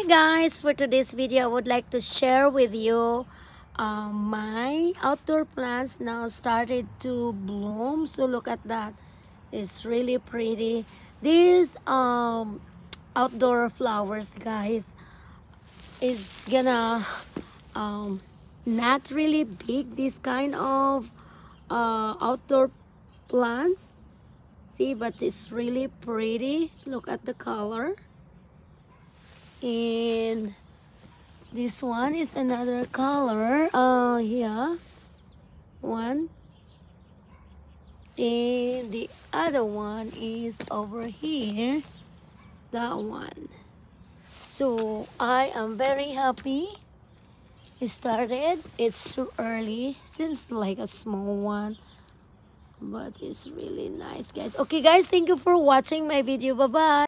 Hi guys, for today's video, I would like to share with you uh, my outdoor plants now started to bloom. So look at that. It's really pretty. These um, outdoor flowers, guys, is gonna um, not really big. This kind of uh, outdoor plants. See, but it's really pretty. Look at the color and this one is another color. Uh yeah. One. And the other one is over here. That one. So i am very happy. It started. It's too early. Seems like a small one. But it's really nice guys. Okay guys thank you for watching my video. Bye bye